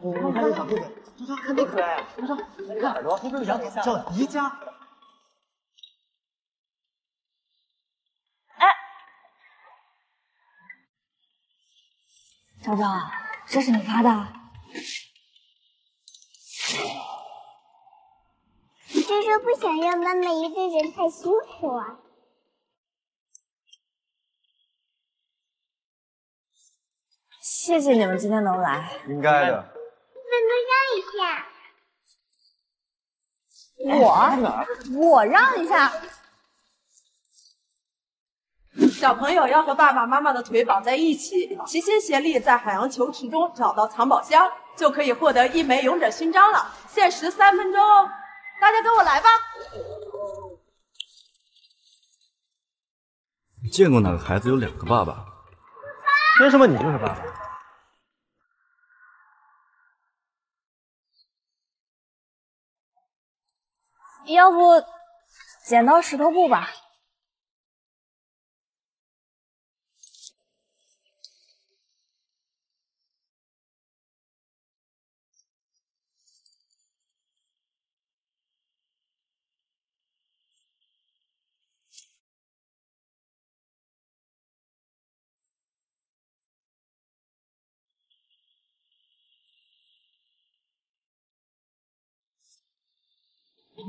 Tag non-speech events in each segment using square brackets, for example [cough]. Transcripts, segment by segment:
你看这小兔子，周周看多可爱啊！周周，你看耳朵，这是羊，叫宜家。哎，周周，这是你发的？周周不想让妈妈一个人太辛苦啊。谢谢你们今天能来，应该的。让一下？我我让一下。小朋友要和爸爸妈妈的腿绑在一起，齐心协力在海洋球池中找到藏宝箱，就可以获得一枚勇者勋章了。限时三分钟哦，大家跟我来吧。见过哪个孩子有两个爸爸？凭什么你就是爸爸？要不剪刀石头布吧。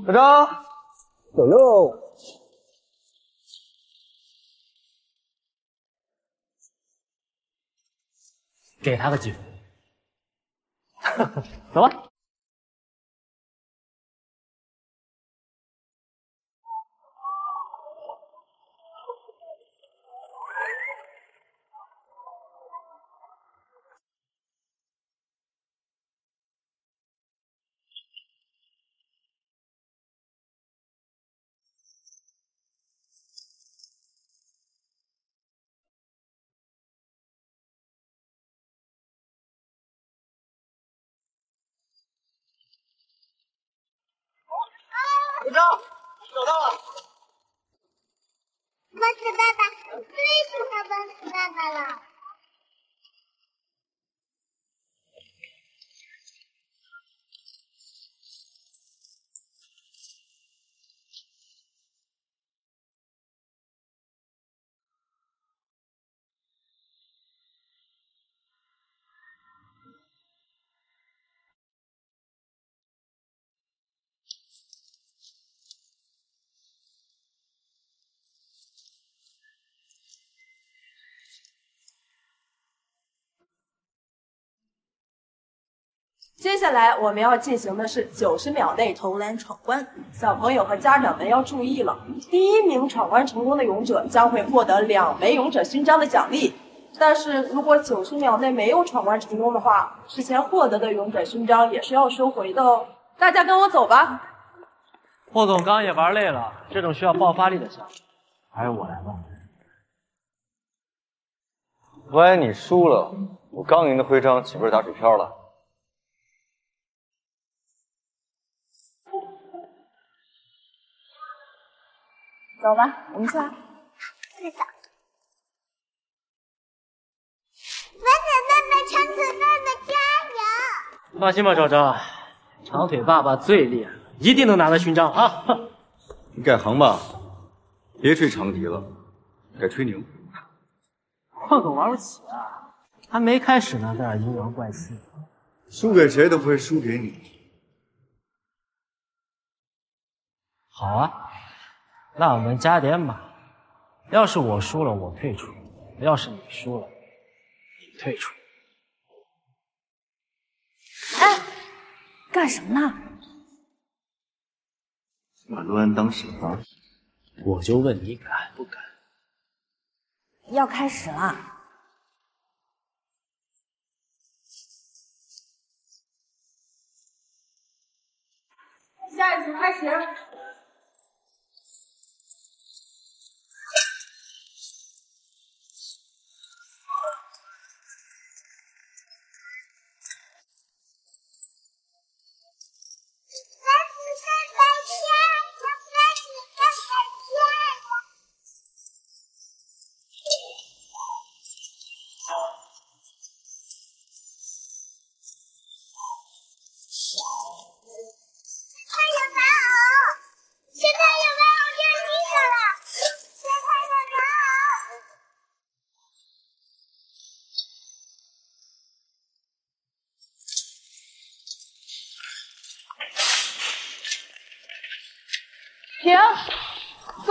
小张，走喽！给他个机会，[laughs] 走吧。找到了！奔驰爸爸，我最喜欢波子爸爸了。接下来我们要进行的是九十秒内投篮闯关，小朋友和家长们要注意了，第一名闯关成功的勇者将会获得两枚勇者勋章的奖励，但是如果九十秒内没有闯关成功的话，之前获得的勇者勋章也是要收回的哦。大家跟我走吧。霍总刚也玩累了，这种需要爆发力的项目，还是我来吧。万一你输了，我刚赢的徽章岂不是打水漂了？走吧，我们去。啊。是的。粉粉爸爸，长腿爸爸加油！放心吧，昭昭，长腿爸爸最厉害，一定能拿到勋章啊！[laughs] 你改行吧，别吹长笛了，改吹牛。换个玩不起啊，还没开始呢，在这阴阳怪气。输给谁都不会输给你。好啊。那我们加点码，要是我输了，我退出；要是你输了，你退出。哎，干什么呢？把陆安当什么？我就问你敢不敢？要开始了，下一组开始。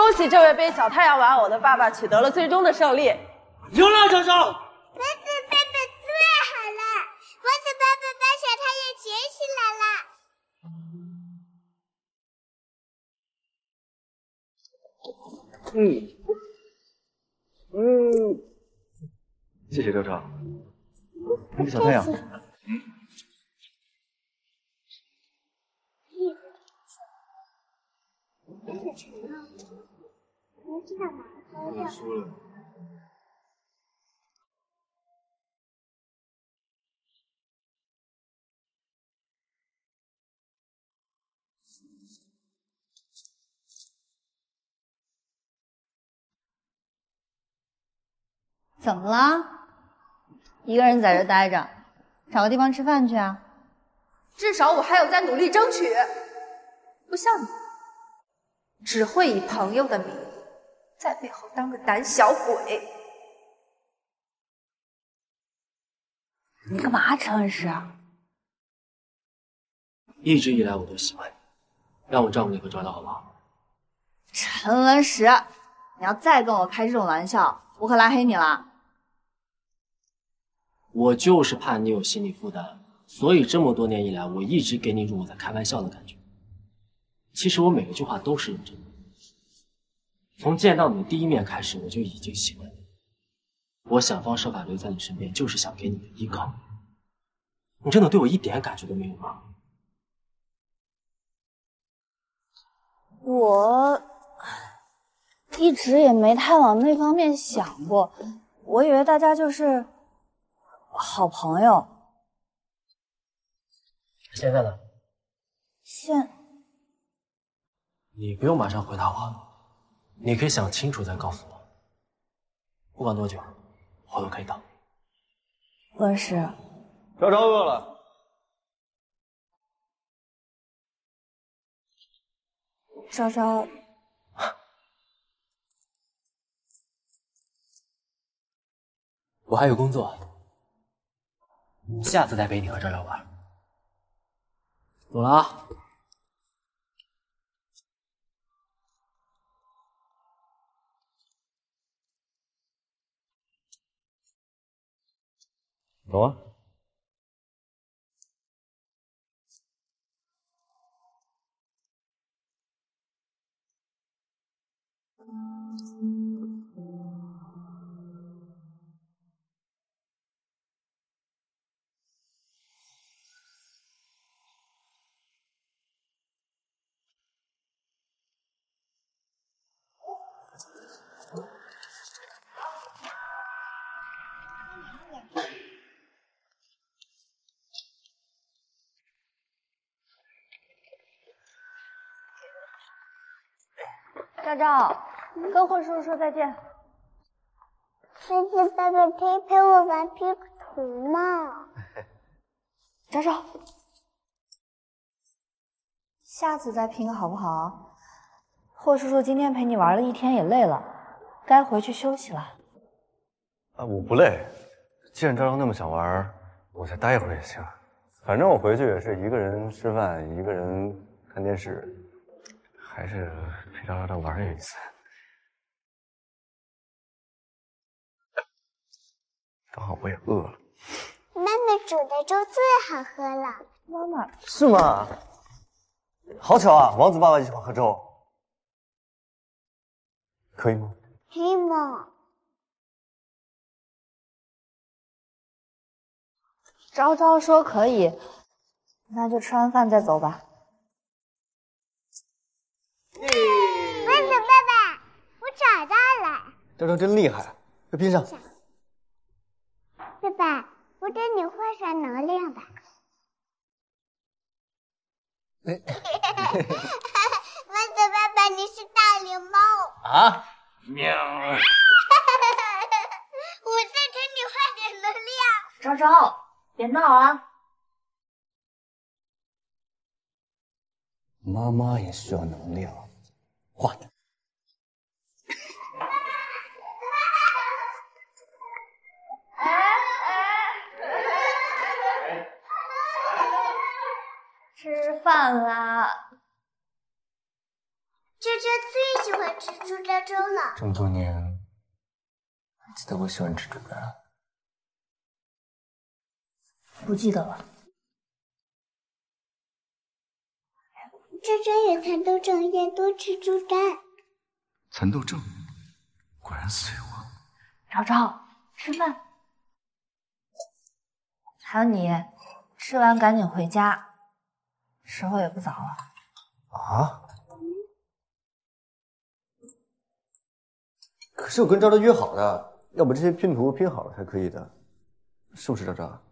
恭喜这位背小太阳玩偶的爸爸取得了最终的胜利。赢了，张昭。蚊子爸爸最好了，蚊子爸爸把小太阳捡起来了。嗯，嗯，谢谢周昭。你的小太阳。我输了。怎么了？一个人在这待着，找个地方吃饭去啊！至少我还有在努力争取，不像你，只会以朋友的名义在背后当个胆小鬼。你干嘛，陈文石？一直以来我都喜欢你，让我照顾你和昭昭好不好？陈文石，你要再跟我开这种玩笑，我可拉黑你了。我就是怕你有心理负担，所以这么多年以来，我一直给你一种我在开玩笑的感觉。其实我每一句话都是认真的。从见到你的第一面开始，我就已经喜欢你。我想方设法留在你身边，就是想给你个依靠。你真的对我一点感觉都没有吗？我一直也没太往那方面想过，我以为大家就是好朋友。现在呢？现你不用马上回答我，你可以想清楚再告诉我。不管多久，我都可以等。文石，昭昭饿了。昭昭，我还有工作，下次再陪你和昭昭玩。走了啊。走啊。昭昭，跟霍叔叔说再见。蚊子爸爸可以陪我玩拼图吗？昭昭，下次再拼好不好？霍叔叔今天陪你玩了一天也累了，该回去休息了。啊，我不累。既然昭昭那么想玩，我再待一会儿也行。反正我回去也是一个人吃饭，一个人看电视，还是陪昭昭玩有意思。刚好我也饿了。妈妈煮的粥最好喝了。妈妈，是吗？好巧啊，王子爸爸也喜欢喝粥，可以吗？可以吗？昭昭说可以，那就吃完饭再走吧。蚊子爸爸，我找到了。昭昭真厉害，快拼上。爸爸，我给你换上能量吧。[laughs] [laughs] 蚊子爸爸，你是大灵猫。啊！喵！[laughs] 我再给你换点能量。昭昭，别闹啊！妈妈也需要能量，换的。吃饭啦！啾啾吃猪肝粥了。这么多年，还记得我喜欢吃猪肝？不记得了。这周有蚕豆症，要多吃猪肝。蚕豆症，果然随我。昭昭，吃饭。还有你，吃完赶紧回家，时候也不早了。啊？可是我跟昭昭约好的，要把这些拼图拼好了才可以的，是不是昭昭？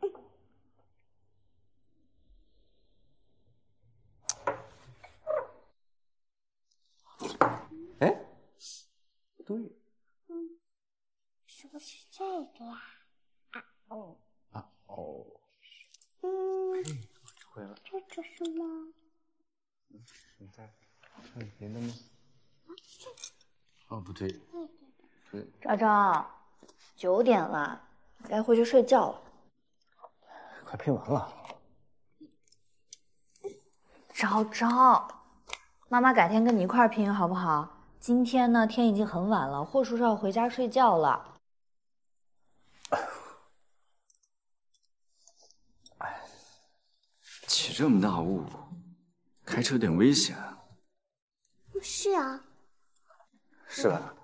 [coughs] 哎，不对，是不是这个呀？啊哦，啊哦，嗯，会了。这个什么？你在看别的吗？哦，不对，对，昭昭，九点了，该回去睡觉了。快拼完了。昭昭，妈妈改天跟你一块儿拼好不好？今天呢，天已经很晚了，霍叔叔要回家睡觉了。起这么大雾，开车有点危险。是啊，是吧？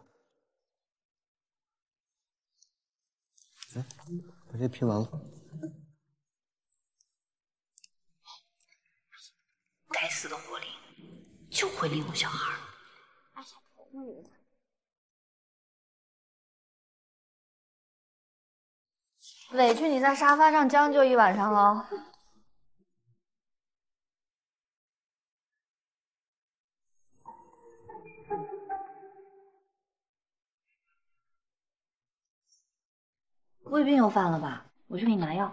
来，把这拼完了。该死的火灵，就会利用小孩。委屈你在沙发上将就一晚上喽。胃病又犯了吧？我去给你拿药。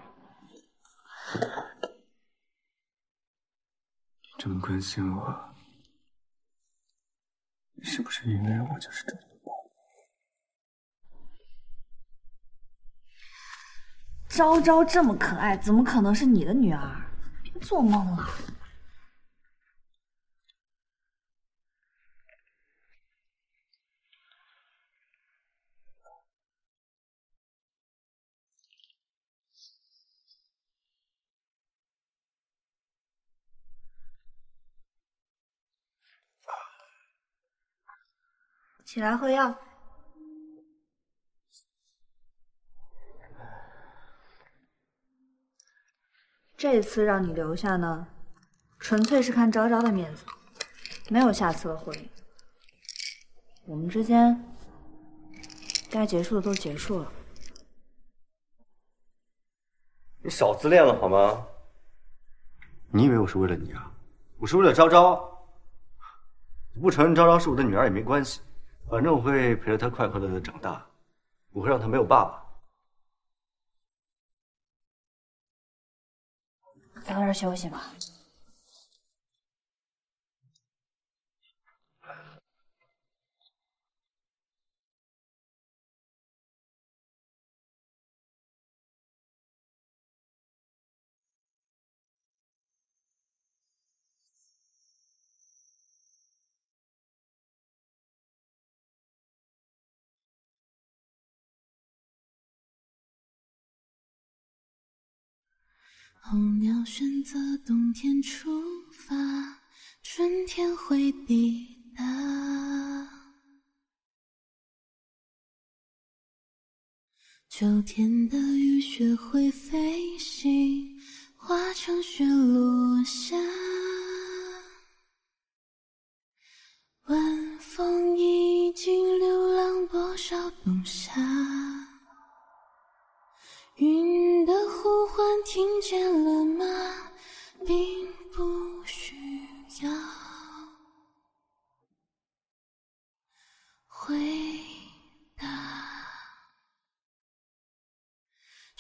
这么关心我，是不是因为我就是这么的宝昭昭这么可爱，怎么可能是你的女儿？别做梦了。起来喝药。这次让你留下呢，纯粹是看昭昭的面子，没有下次了，霍灵。我们之间该结束的都结束了。你少自恋了好吗？你以为我是为了你啊？我是为了昭昭。你不承认昭昭是我的女儿也没关系，反正我会陪着他快快乐乐长大，不会让他没有爸爸。早点休息吧。候鸟选择冬天出发，春天会抵达。秋天的雨雪会飞行，化成雪落下。晚风已经流浪多少冬夏。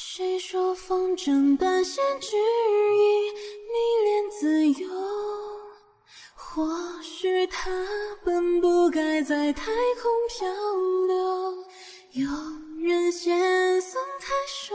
谁说风筝断线只因迷恋自由？或许它本不该在太空漂流。有人先松开手。